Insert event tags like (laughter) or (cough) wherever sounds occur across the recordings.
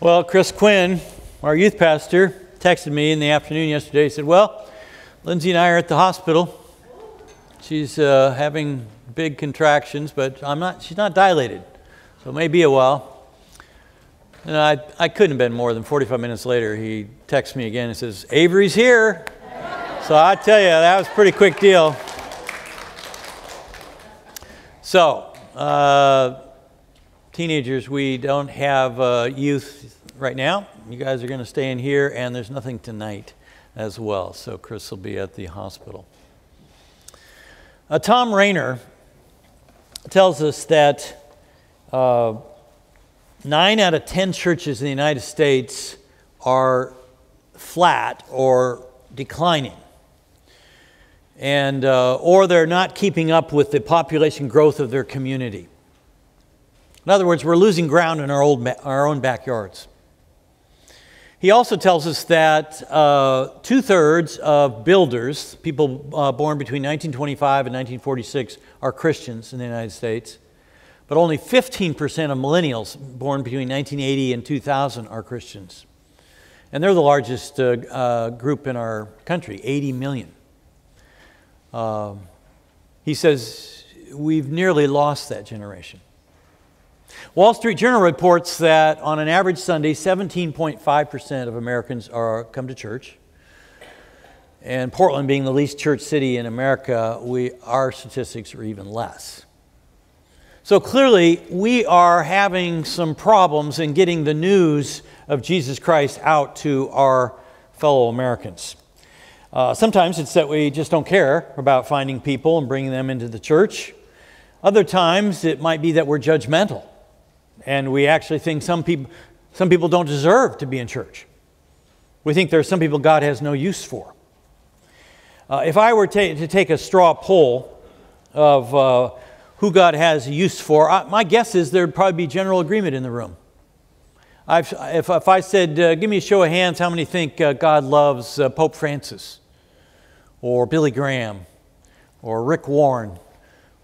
Well, Chris Quinn, our youth pastor, texted me in the afternoon yesterday. He said, Well, Lindsay and I are at the hospital. She's uh, having big contractions, but I'm not, she's not dilated, so it may be a while. And I, I couldn't have been more than 45 minutes later. He texts me again and says, Avery's here. so I tell you, that was pretty quick deal. So, uh, teenagers, we don't have uh, youth right now. You guys are going to stay in here, and there's nothing tonight as well. So Chris will be at the hospital. Uh, Thom Rainer tells us that uh, nine out of ten churches in the United States are flat or declining. And, uh, or they're not keeping up with the population growth of their community. In other words, we're losing ground in our, old, our own backyards. He also tells us that uh, two thirds of builders, people uh, born between 1925 and 1946, are Christians in the United States. But only 15% of millennials born between 1980 and 2000 are Christians. And they're the largest uh, uh group in our country, 80 million. Um, he says we've nearly lost that generation. Wall Street Journal reports that on an average Sunday, 17.5% of Americans are, come to church. And Portland being the least church city in America, we, our statistics are even less. So clearly, we are having some problems in getting the news of Jesus Christ out to our fellow Americans. Uh, sometimes it's that we just don't care about finding people and bringing them into the church. Other times it might be that we're judgmental and we actually think some people, some people don't deserve to be in church. We think there are some people God has no use for. Uh, if I were ta- to take a straw poll of uh, who God has use for, I, my guess is there'd probably be general agreement in the room. If, if, I said, uh, give me a show of hands, how many think uh, God loves uh, Pope Francis or Billy Graham or Rick Warren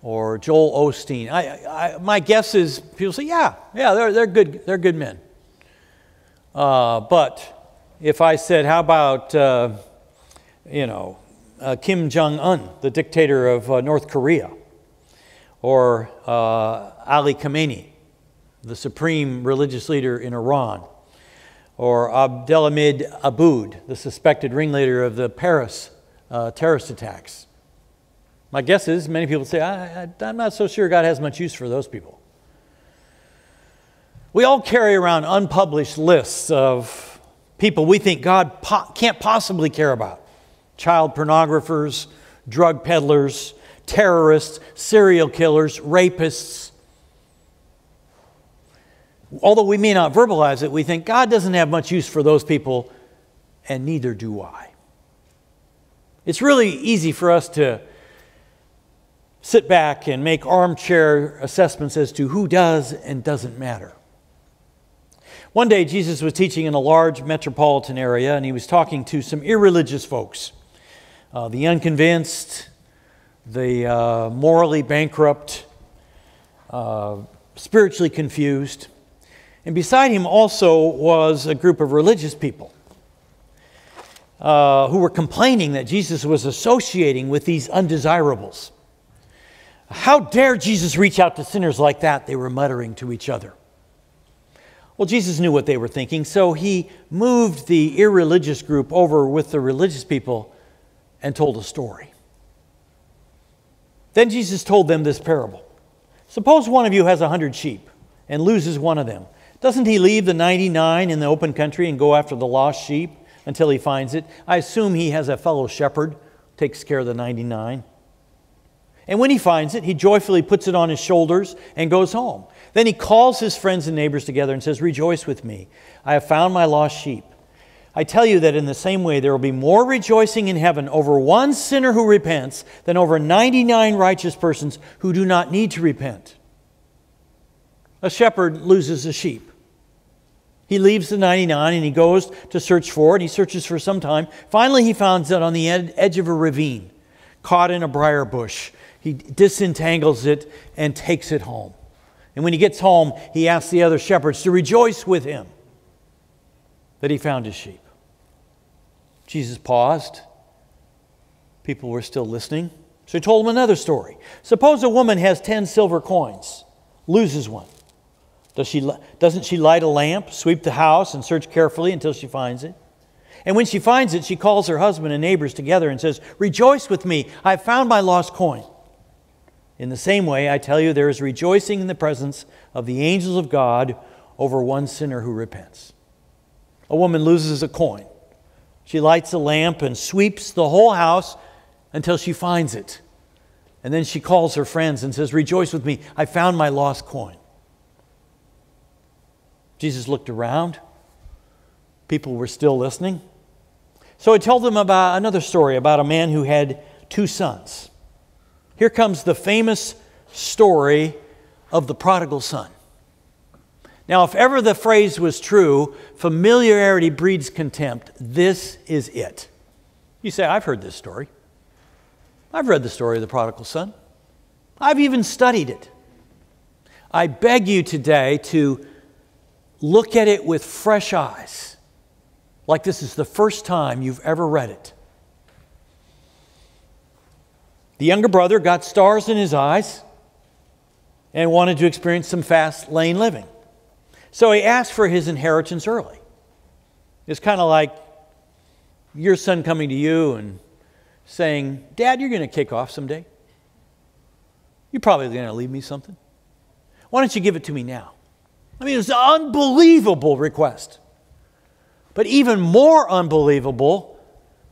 or Joel Osteen. I, I, my guess is people say, yeah, yeah, they're, they're, good, they're good men. Uh, but if I said, how about, uh, you know, uh, Kim Jong un, the dictator of uh, North Korea, or uh, Ali Khamenei, the supreme religious leader in Iran, or Abdelhamid Abaaoud, the suspected ringleader of the Paris uh, terrorist attacks. My guess is many people say, I, am not so sure God has much use for those people. We all carry around unpublished lists of people we think God po- can't possibly care about child pornographers, drug peddlers, terrorists, serial killers, rapists. Although we may not verbalize it, we think God doesn't have much use for those people, and neither do I. It's really easy for us to sit back and make armchair assessments as to who does and doesn't matter. One day, Jesus was teaching in a large metropolitan area, and he was talking to some irreligious folks uh, the unconvinced, the uh, morally bankrupt, uh, spiritually confused. And beside him also was a group of religious people uh, who were complaining that Jesus was associating with these undesirables. How dare Jesus reach out to sinners like that? They were muttering to each other. Well, Jesus knew what they were thinking, so he moved the irreligious group over with the religious people and told a story. Then Jesus told them this parable Suppose one of you has a hundred sheep and loses one of them. Doesn't he leave the 99 in the open country and go after the lost sheep until he finds it? I assume he has a fellow shepherd, takes care of the 99. And when he finds it, he joyfully puts it on his shoulders and goes home. Then he calls his friends and neighbors together and says, Rejoice with me. I have found my lost sheep. I tell you that in the same way, there will be more rejoicing in heaven over one sinner who repents than over 99 righteous persons who do not need to repent. A shepherd loses a sheep. He leaves the 99 and he goes to search for it. He searches for some time. Finally, he finds it on the edge of a ravine, caught in a briar bush he disentangles it and takes it home. And when he gets home, he asks the other shepherds to rejoice with him. that he found his sheep. Jesus paused. People were still listening. So he told them another story. Suppose a woman has 10 silver coins, loses one. Does she, doesn't she light a lamp, sweep the house, and search carefully until she finds it? And when she finds it, she calls her husband and neighbors together and says, Rejoice with me, I have found my lost coin. In the same way, I tell you, there is rejoicing in the presence of the angels of God over one sinner who repents. A woman loses a coin. She lights a lamp and sweeps the whole house until she finds it. And then she calls her friends and says, Rejoice with me, I found my lost coin. Jesus looked around. People were still listening. So he told them about another story about a man who had two sons. Here comes the famous story of the prodigal son. Now, if ever the phrase was true, familiarity breeds contempt, this is it. You say, I've heard this story. I've read the story of the prodigal son. I've even studied it. I beg you today to look at it with fresh eyes, like this is the first time you've ever read it. The younger brother got stars in his eyes and wanted to experience some fast lane living. So he asked for his inheritance early. It's kind of like your son coming to you and saying, Dad, you're going to kick off someday. You're probably going to leave me something. Why don't you give it to me now? I mean, it's an unbelievable request. But even more unbelievable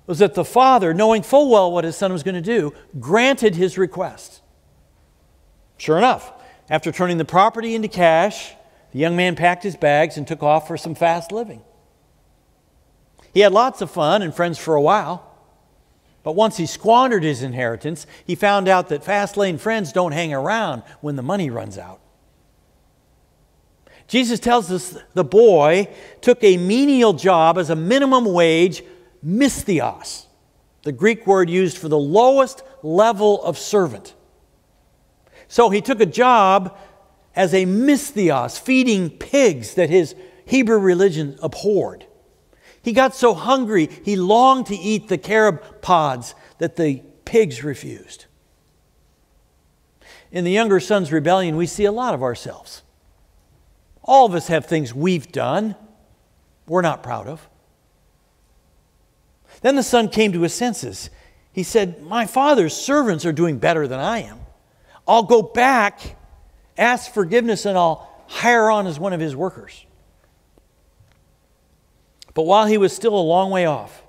was that the father, knowing full well what his son was going to do, granted his request. Sure enough, after turning the property into cash, the young man packed his bags and took off for some fast living. He had lots of fun and friends for a while, but once he squandered his inheritance, he found out that fast lane friends don't hang around when the money runs out. Jesus tells us the boy took a menial job as a minimum wage misthios, the Greek word used for the lowest level of servant. So he took a job as a misthios, feeding pigs that his Hebrew religion abhorred. He got so hungry, he longed to eat the carob pods that the pigs refused. In the younger son's rebellion, we see a lot of ourselves. All of us have things we've done we're not proud of. Then the son came to his senses. He said, My father's servants are doing better than I am. I'll go back, ask forgiveness, and I'll hire on as one of his workers. But while he was still a long way off,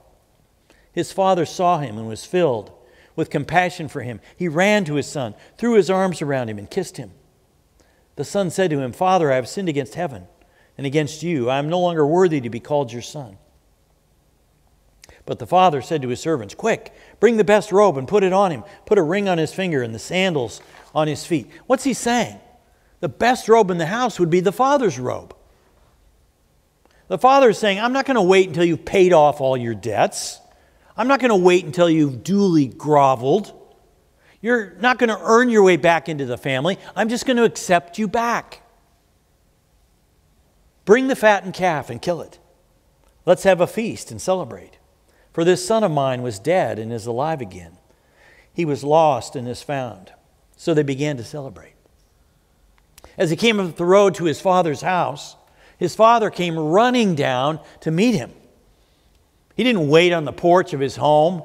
his father saw him and was filled with compassion for him. He ran to his son, threw his arms around him, and kissed him. The son said to him, Father, I have sinned against heaven and against you. I am no longer worthy to be called your son. But the father said to his servants, Quick, bring the best robe and put it on him. Put a ring on his finger and the sandals on his feet. What's he saying? The best robe in the house would be the father's robe. The father is saying, I'm not going to wait until you've paid off all your debts. I'm not going to wait until you've duly groveled. You're not going to earn your way back into the family. I'm just going to accept you back. Bring the fattened calf and kill it. Let's have a feast and celebrate. For this son of mine was dead and is alive again. He was lost and is found. So they began to celebrate. As he came up the road to his father's house, his father came running down to meet him. He didn't wait on the porch of his home,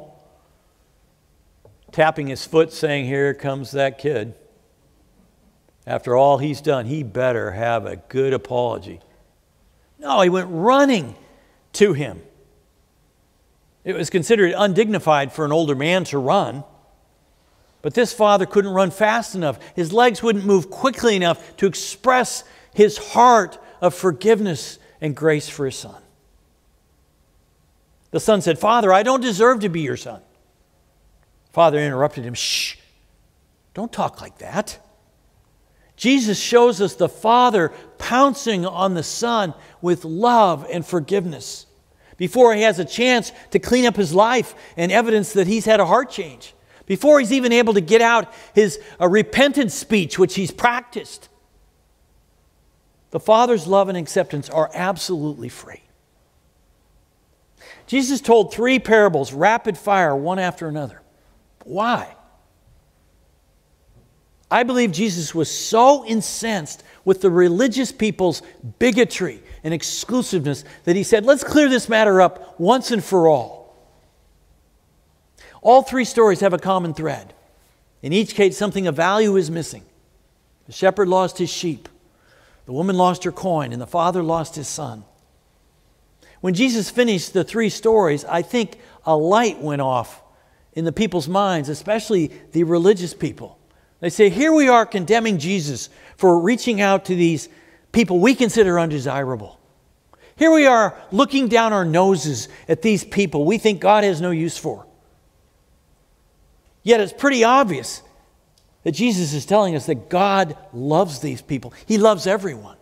tapping his foot, saying, Here comes that kid. After all he's done, he better have a good apology. No, he went running to him. It was considered undignified for an older man to run. But this father couldn't run fast enough. His legs wouldn't move quickly enough to express his heart of forgiveness and grace for his son. The son said, Father, I don't deserve to be your son. Father interrupted him, Shh, don't talk like that. Jesus shows us the Father pouncing on the Son with love and forgiveness before he has a chance to clean up his life and evidence that he's had a heart change, before he's even able to get out his a repentant speech, which he's practiced. The Father's love and acceptance are absolutely free. Jesus told three parables, rapid fire, one after another. Why? I believe Jesus was so incensed with the religious people's bigotry and exclusiveness that he said, let's clear this matter up once and for all. All three stories have a common thread. In each case, something of value is missing. The shepherd lost his sheep, the woman lost her coin, and the father lost his son. When Jesus finished the three stories, I think a light went off in the people's minds, especially the religious people. They say, Here we are condemning Jesus for reaching out to these people we consider undesirable. Here we are looking down our noses at these people we think God has no use for. Yet it's pretty obvious that Jesus is telling us that God loves these people, He loves everyone.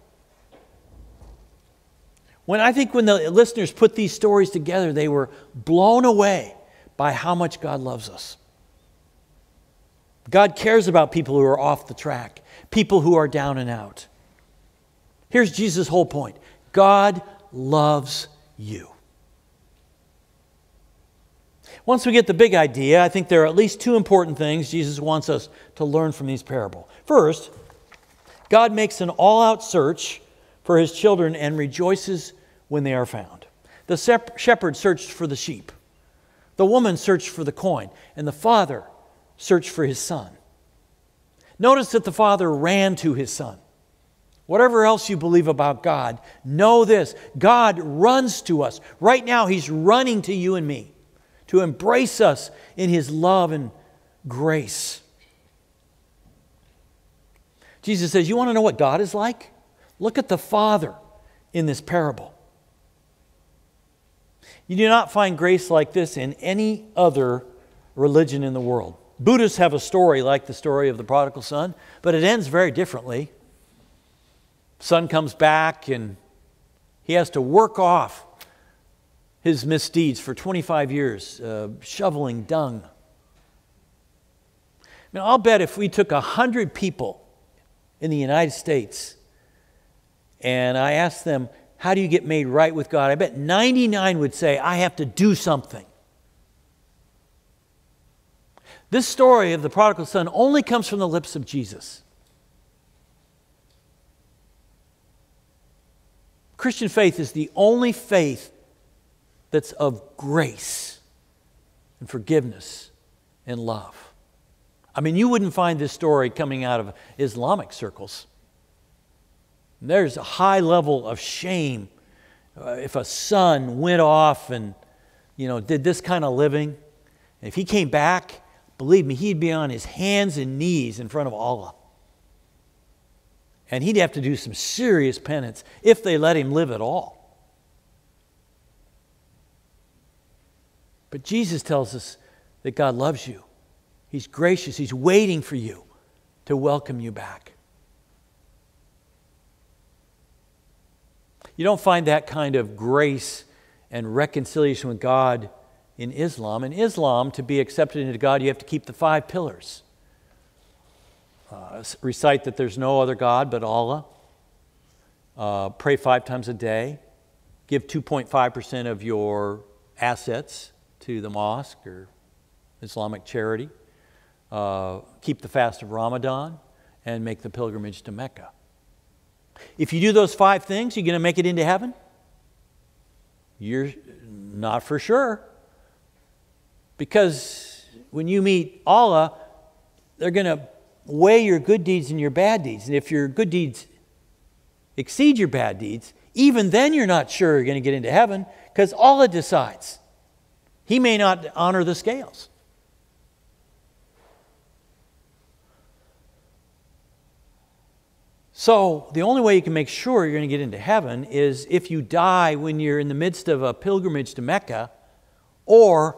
When I think when the listeners put these stories together, they were blown away by how much God loves us. God cares about people who are off the track, people who are down and out. Here's Jesus' whole point God loves you. Once we get the big idea, I think there are at least two important things Jesus wants us to learn from these parables. First, God makes an all out search for his children and rejoices when they are found. The shepherd searched for the sheep, the woman searched for the coin, and the father searched for his son. Notice that the father ran to his son. Whatever else you believe about God, know this God runs to us. Right now, He's running to you and me to embrace us in His love and grace. Jesus says, You want to know what God is like? Look at the Father in this parable. You do not find grace like this in any other religion in the world. Buddhists have a story like the story of the prodigal son, but it ends very differently. Son comes back and he has to work off his misdeeds for 25 years, uh, shoveling dung. Now, I'll bet if we took 100 people in the United States and I asked them, How do you get made right with God? I bet 99 would say, I have to do something. This story of the prodigal son only comes from the lips of Jesus. Christian faith is the only faith that's of grace and forgiveness and love. I mean, you wouldn't find this story coming out of Islamic circles. There's a high level of shame uh, if a son went off and, you know, did this kind of living. If he came back, believe me, he'd be on his hands and knees in front of Allah. And he'd have to do some serious penance if they let him live at all. But Jesus tells us that God loves you. He's gracious. He's waiting for you to welcome you back. You don't find that kind of grace and reconciliation with God in Islam. In Islam, to be accepted into God, you have to keep the five pillars. Uh, recite that there's no other God but Allah. Uh, pray five times a day. Give 2.5% of your assets to the mosque or Islamic charity, uh, keep the fast of Ramadan, and make the pilgrimage to Mecca. If you do those five things, you're going to make it into heaven? You're not for sure. Because when you meet Allah, they're going to weigh your good deeds and your bad deeds. And if your good deeds exceed your bad deeds, even then you're not sure you're going to get into heaven because Allah decides. He may not honor the scales. So, the only way you can make sure you're going to get into heaven is if you die when you're in the midst of a pilgrimage to Mecca or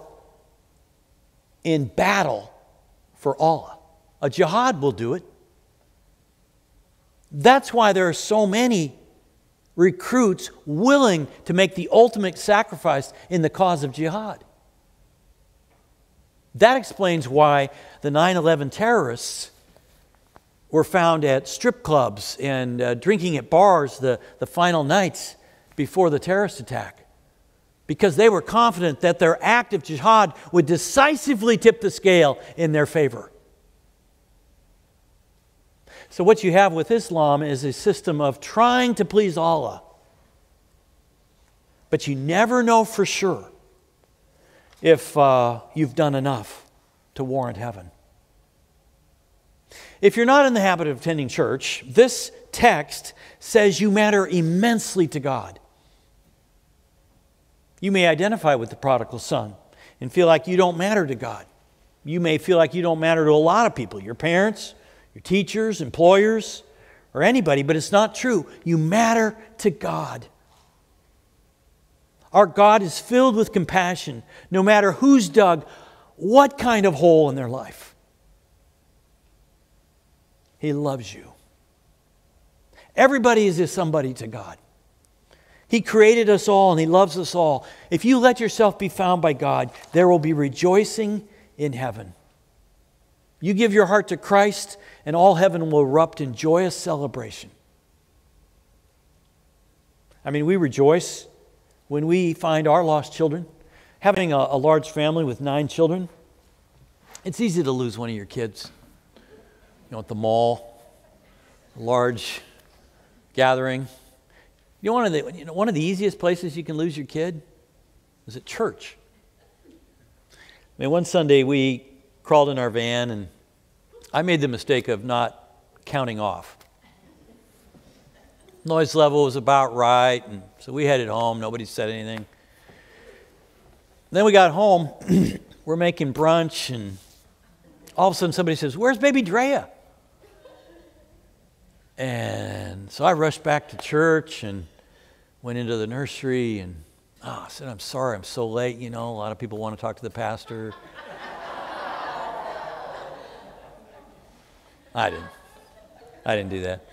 in battle for Allah. A jihad will do it. That's why there are so many recruits willing to make the ultimate sacrifice in the cause of jihad. That explains why the 9 11 terrorists were found at strip clubs and uh, drinking at bars the, the final nights before the terrorist attack. because they were confident that their act of jihad would decisively tip the scale in their favor. So, what you have with Islam is a system of trying to please Allah, but you never know for sure if uh, you've done enough to warrant heaven. If you're not in the habit of attending church, this text says you matter immensely to God. You may identify with the prodigal son and feel like you don't matter to God. You may feel like you don't matter to a lot of people, your parents, your teachers, employers, or anybody, but it's not true. You matter to God. Our God is filled with compassion, no matter who's dug what kind of hole in their life. He loves you. Everybody is somebody to God. He created us all and He loves us all. If you let yourself be found by God, there will be rejoicing in heaven. You give your heart to Christ, and all heaven will erupt in joyous celebration. I mean, we rejoice when we find our lost children. Having a, a large family with nine children, it's easy to lose one of your kids. You know, at the mall, a large gathering. You know, one of the, you know, one of the easiest places you can lose your kid is at church. I mean, one Sunday we crawled in our van and I made the mistake of not counting off. Noise level was about right, and so we headed home. Nobody said anything. Then we got home. (clears throat) We're making brunch, and all of a sudden somebody says, Where's baby Drea? And so I rushed back to church and went into the nursery and oh, I said, I'm sorry, I'm so late. You know, a lot of people want to talk to the pastor. I didn't. I didn't do that.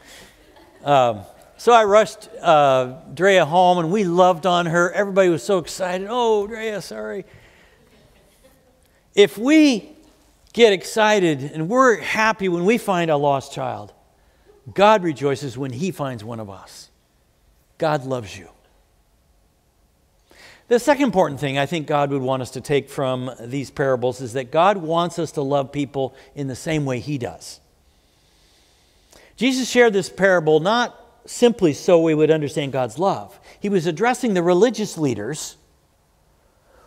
Um, so I rushed uh, Drea home and we loved on her. Everybody was so excited. Oh, Drea, sorry. If we get excited and we're happy when we find a lost child, God rejoices when He finds one of us. God loves you. The second important thing I think God would want us to take from these parables is that God wants us to love people in the same way He does. Jesus shared this parable not simply so we would understand God's love, He was addressing the religious leaders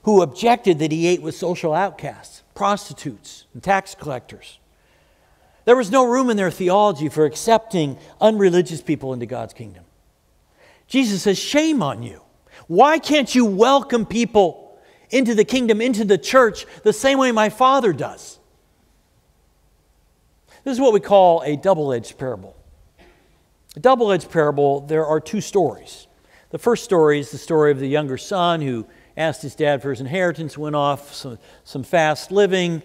who objected that He ate with social outcasts, prostitutes, and tax collectors. There was no room in their theology for accepting unreligious people into God's kingdom. Jesus says, Shame on you. Why can't you welcome people into the kingdom, into the church, the same way my Father does? This is what we call a double edged parable. A double edged parable, there are two stories. The first story is the story of the younger son who asked his dad for his inheritance, went off some, some fast living,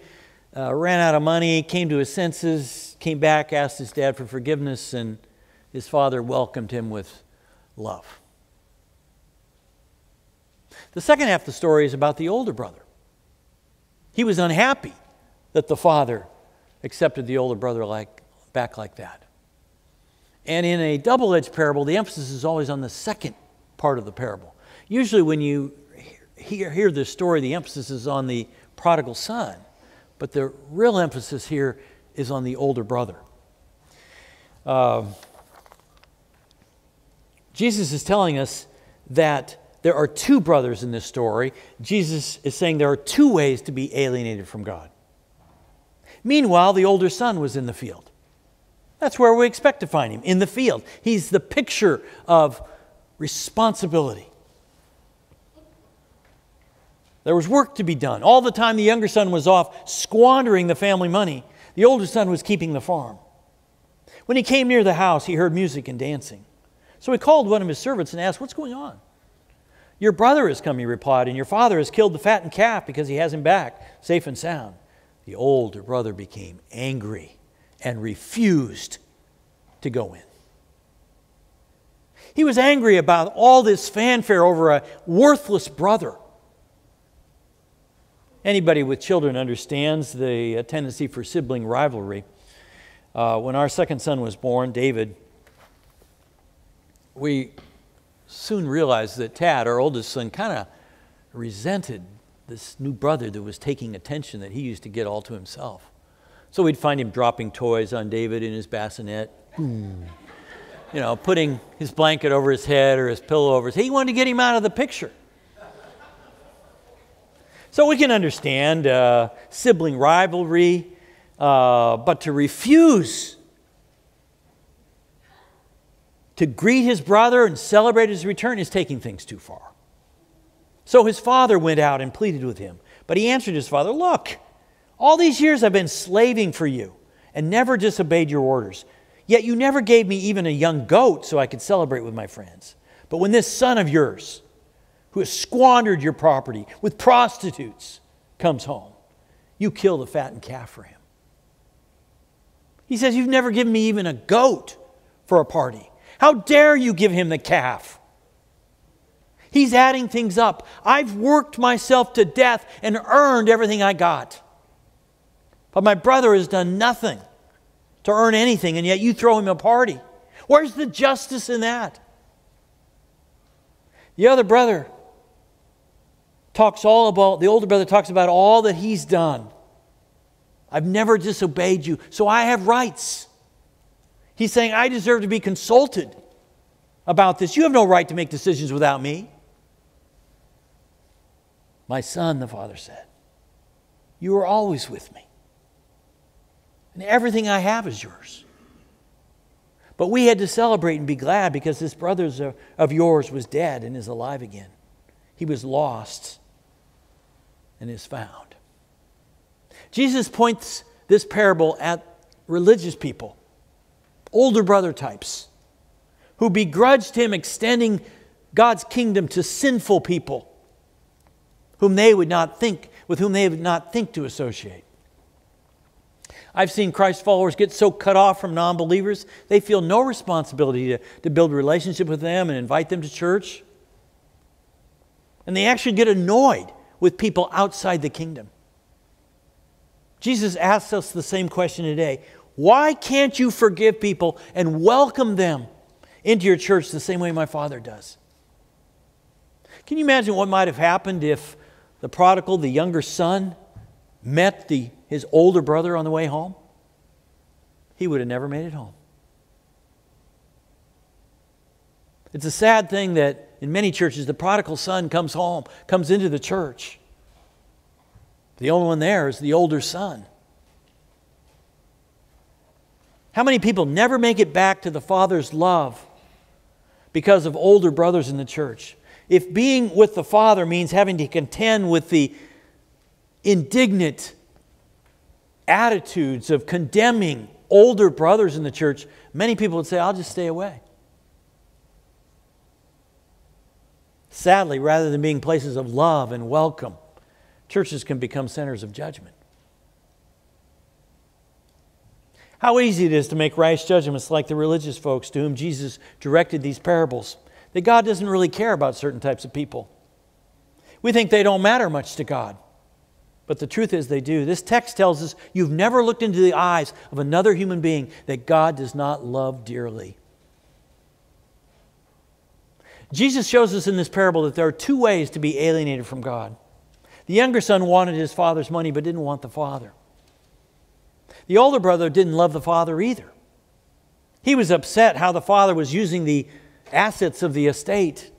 uh, ran out of money, came to his senses, came back, asked his dad for forgiveness, and his father welcomed him with love. The second half of the story is about the older brother. He was unhappy that the father accepted the older brother like, back like that. And in a double edged parable, the emphasis is always on the second part of the parable. Usually, when you hear, hear this story, the emphasis is on the prodigal son. But the real emphasis here is on the older brother. Uh, Jesus is telling us that there are two brothers in this story. Jesus is saying there are two ways to be alienated from God. Meanwhile, the older son was in the field. That's where we expect to find him, in the field. He's the picture of responsibility. There was work to be done. All the time the younger son was off squandering the family money, the older son was keeping the farm. When he came near the house, he heard music and dancing. So he called one of his servants and asked, What's going on? Your brother has come, he replied, and your father has killed the fattened calf because he has him back, safe and sound. The older brother became angry and refused to go in. He was angry about all this fanfare over a worthless brother. Anybody with children understands the uh, tendency for sibling rivalry. Uh, when our second son was born, David, we soon realized that Tad, our oldest son, kind of resented this new brother that was taking attention that he used to get all to himself. So we'd find him dropping toys on David in his bassinet. you know, putting his blanket over his head or his pillow over his. He wanted to get him out of the picture. So we can understand uh, sibling rivalry, uh, but to refuse to greet his brother and celebrate his return is taking things too far. So his father went out and pleaded with him. But he answered his father, Look, all these years I've been slaving for you and never disobeyed your orders. Yet you never gave me even a young goat so I could celebrate with my friends. But when this son of yours, who has squandered your property with prostitutes, comes home, you kill the fattened calf for him. He says, You've never given me even a goat for a party. How dare you give him the calf? He's adding things up. I've worked myself to death and earned everything I got. But my brother has done nothing to earn anything, and yet you throw him a party. Where's the justice in that? The other brother talks all about, the older brother talks about all that he's done. I've never disobeyed you, so I have rights. He's saying, I deserve to be consulted about this. You have no right to make decisions without me. My son, the father said, you are always with me. And everything I have is yours. But we had to celebrate and be glad because this brother of yours was dead and is alive again. He was lost and is found. Jesus points this parable at religious people, older brother types, who begrudged him extending God's kingdom to sinful people whom they would not think, with whom they would not think to associate. I've seen Christ followers get so cut off from non believers, they feel no responsibility to, to build a relationship with them and invite them to church. And they actually get annoyed with people outside the kingdom. Jesus asks us the same question today Why can't you forgive people and welcome them into your church the same way my Father does? Can you imagine what might have happened if the prodigal, the younger son, met the, his older brother on the way home, he would have never made it home. It's a sad thing that in many churches, the prodigal son comes home, comes into the church. The only one there is the older son. How many people never make it back to the Father's love because of older brothers in the church? If being with the Father means having to contend with the indignant attitudes of condemning older brothers in the church, many people would say, I'll just stay away. Sadly, rather than being places of love and welcome, churches can become centers of judgment. How easy it is to make rash judgments like the religious folks to whom Jesus directed these parables that God doesn't really care about certain types of people. We think they don't matter much to God. But the truth is, they do. This text tells us you've never looked into the eyes of another human being that God does not love dearly. Jesus shows us in this parable that there are two ways to be alienated from God. The younger son wanted his father's money but didn't want the father. The older brother didn't love the father either. He was upset how the father was using the assets of the estate.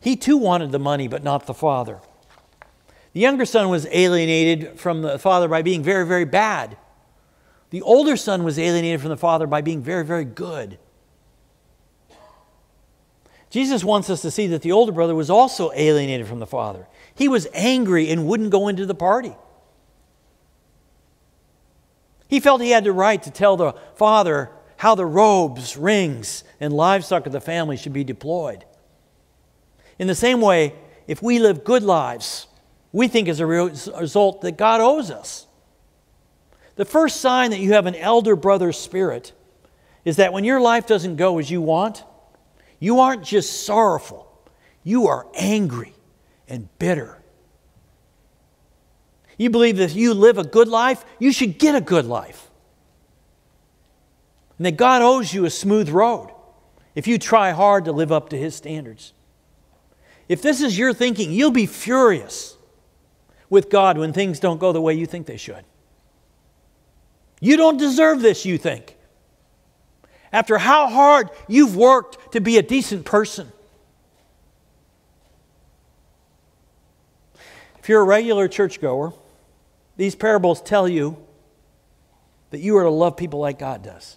He too wanted the money, but not the father. The younger son was alienated from the father by being very, very bad. The older son was alienated from the father by being very, very good. Jesus wants us to see that the older brother was also alienated from the father. He was angry and wouldn't go into the party. He felt he had the right to tell the father how the robes, rings, and livestock of the family should be deployed. In the same way, if we live good lives, we think as a result that God owes us. The first sign that you have an elder brother spirit is that when your life doesn't go as you want, you aren't just sorrowful, you are angry and bitter. You believe that if you live a good life, you should get a good life and that God owes you a smooth road if you try hard to live up to His standards. If this is your thinking, you'll be furious with God when things don't go the way you think they should. You don't deserve this, you think. After how hard you've worked to be a decent person. If you're a regular churchgoer, these parables tell you that you are to love people like God does.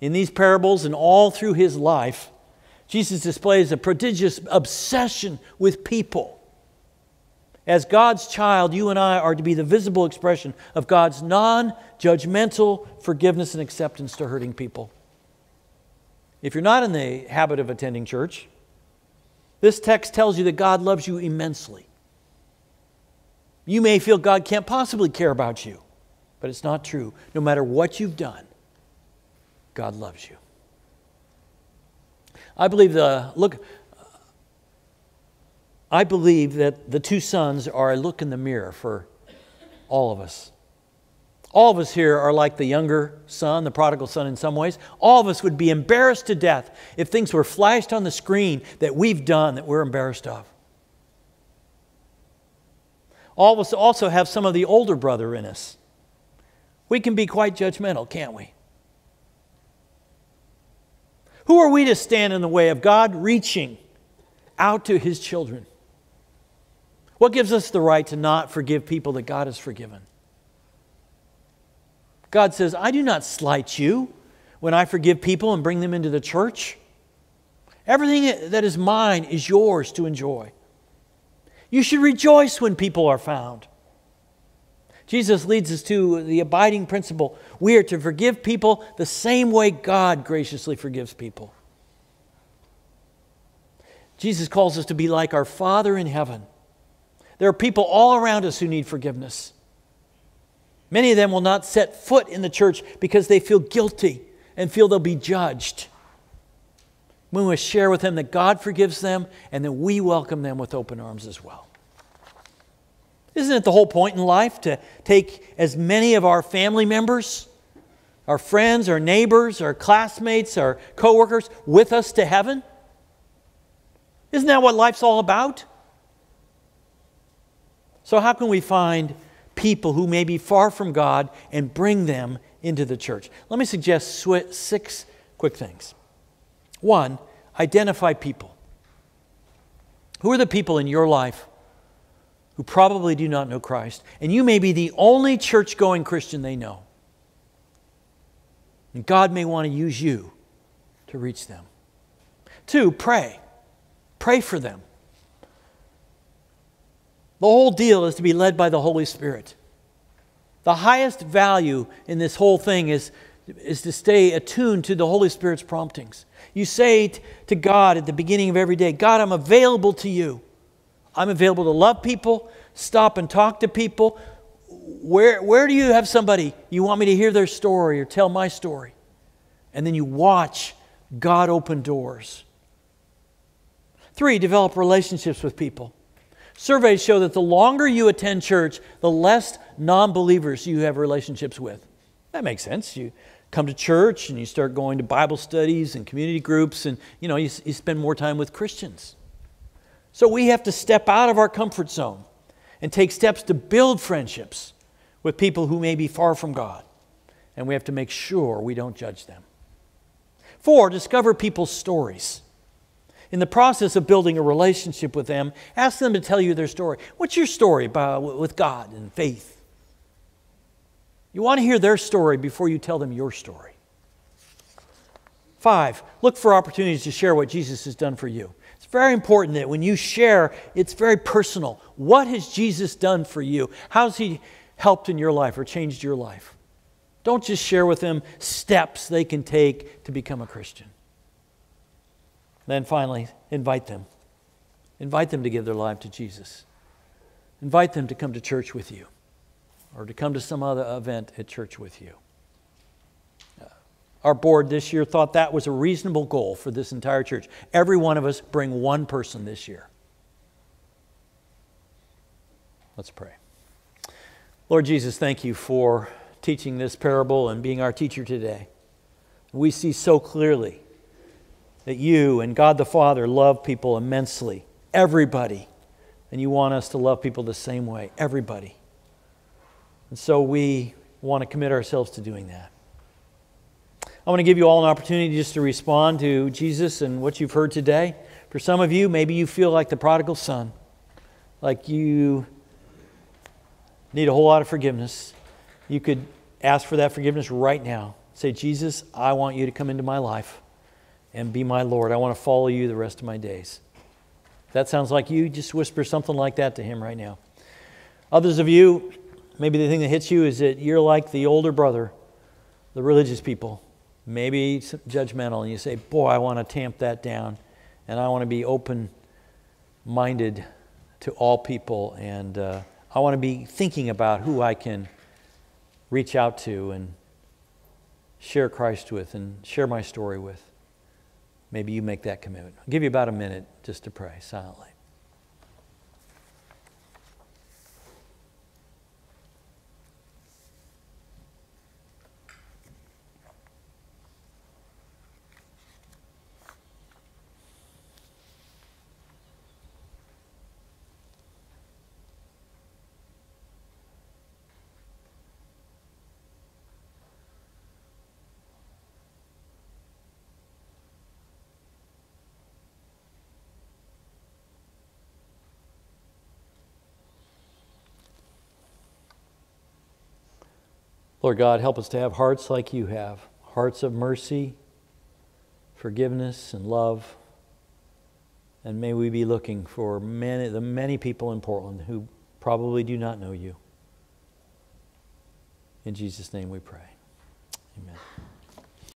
In these parables and all through his life, Jesus displays a prodigious obsession with people. As God's child, you and I are to be the visible expression of God's non judgmental forgiveness and acceptance to hurting people. If you're not in the habit of attending church, this text tells you that God loves you immensely. You may feel God can't possibly care about you, but it's not true. No matter what you've done, God loves you. I believe the look I believe that the two sons are a look in the mirror for all of us. All of us here are like the younger son, the prodigal son in some ways. All of us would be embarrassed to death if things were flashed on the screen that we've done that we're embarrassed of. All of us also have some of the older brother in us. We can be quite judgmental, can't we? Who are we to stand in the way of God reaching out to his children? What gives us the right to not forgive people that God has forgiven? God says, I do not slight you when I forgive people and bring them into the church. Everything that is mine is yours to enjoy. You should rejoice when people are found. Jesus leads us to the abiding principle. We are to forgive people the same way God graciously forgives people. Jesus calls us to be like our Father in heaven. There are people all around us who need forgiveness. Many of them will not set foot in the church because they feel guilty and feel they'll be judged. We must share with them that God forgives them and that we welcome them with open arms as well. Isn't it the whole point in life to take as many of our family members, our friends, our neighbors, our classmates, our coworkers with us to heaven? Isn't that what life's all about? So, how can we find people who may be far from God and bring them into the church? Let me suggest six quick things. One, identify people. Who are the people in your life who probably do not know Christ, and you may be the only church going Christian they know. And God may want to use you to reach them. Two, pray. Pray for them. The whole deal is to be led by the Holy Spirit. The highest value in this whole thing is, is to stay attuned to the Holy Spirit's promptings. You say to God at the beginning of every day, God, I'm available to you. I'm available to love people, stop and talk to people. Where, where do you have somebody you want me to hear their story or tell my story? And then you watch God open doors. Three, develop relationships with people. Surveys show that the longer you attend church, the less non believers you have relationships with. That makes sense. You come to church and you start going to Bible studies and community groups, and you know, you, you spend more time with Christians. So we have to step out of our comfort zone and take steps to build friendships with people who may be far from God. And we have to make sure we don't judge them. Four, discover people's stories. In the process of building a relationship with them, ask them to tell you their story. What's your story about, with God and faith? You want to hear their story before you tell them your story. Five, look for opportunities to share what Jesus has done for you very important that when you share, it's very personal. What has Jesus done for you? How's He helped in your life or changed your life? Don't just share with them steps they can take to become a Christian. Then finally, invite them. Invite them to give their life to Jesus. Invite them to come to church with you or to come to some other event at church with you. Our board this year thought that was a reasonable goal for this entire church. Every one of us bring one person this year. Let's pray. Lord Jesus, thank you for teaching this parable and being our teacher today. We see so clearly that you and God the Father love people immensely, everybody. And you want us to love people the same way, everybody. And so we want to commit ourselves to doing that. I want to give you all an opportunity just to respond to Jesus and what you've heard today. For some of you, maybe you feel like the prodigal son, like you need a whole lot of forgiveness. You could ask for that forgiveness right now. Say, Jesus, I want you to come into my life and be my Lord. I want to follow you the rest of my days. If that sounds like you, just whisper something like that to him right now. Others of you, maybe the thing that hits you is that you're like the older brother, the religious people, maybe judgmental, and you say, Boy, I want to tamp that down, and I want to be open minded to all people, and uh, I want to be thinking about who I can reach out to and share Christ with and share my story with. Maybe you make that commitment. I'll give you about a minute just to pray silently. Lord God, help us to have hearts like you have hearts of mercy, forgiveness, and love. And may we be looking for many, the many people in Portland who probably do not know you. In Jesus' name we pray. Amen.